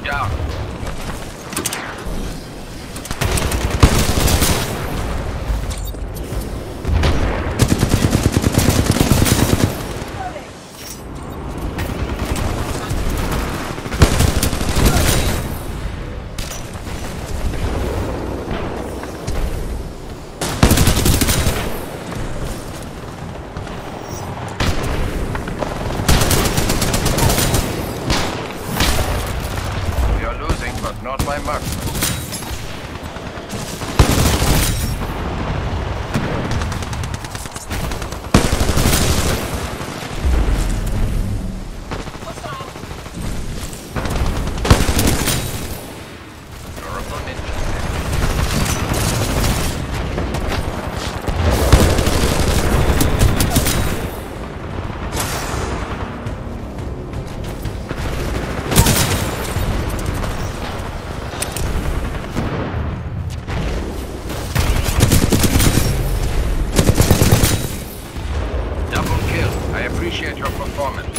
down. not my marksman. performance.